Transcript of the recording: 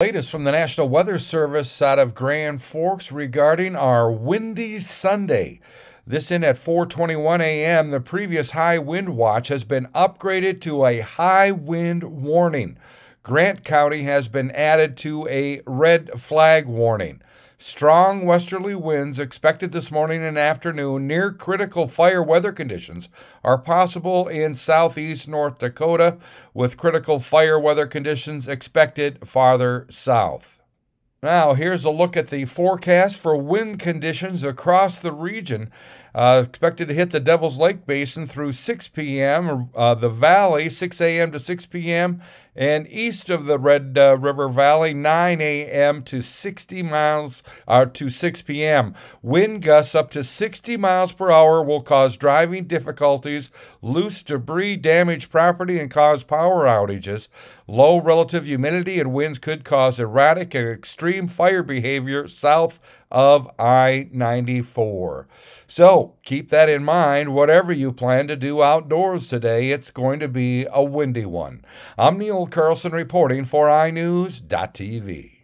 Latest from the National Weather Service out of Grand Forks regarding our windy Sunday. This in at 4:21 a.m. The previous high wind watch has been upgraded to a high wind warning. Grant County has been added to a red flag warning. Strong westerly winds expected this morning and afternoon near critical fire weather conditions are possible in southeast North Dakota, with critical fire weather conditions expected farther south. Now, here's a look at the forecast for wind conditions across the region. Uh, expected to hit the Devil's Lake Basin through 6 p.m., uh, the Valley 6 a.m. to 6 p.m., and east of the Red uh, River Valley 9 a.m. to 60 miles uh, to 6 p.m. Wind gusts up to 60 miles per hour will cause driving difficulties, loose debris, damage property, and cause power outages. Low relative humidity and winds could cause erratic and extreme fire behavior south of I 94. So keep that in mind. Whatever you plan to do outdoors today, it's going to be a windy one. I'm Neil Carlson reporting for iNewZ.TV.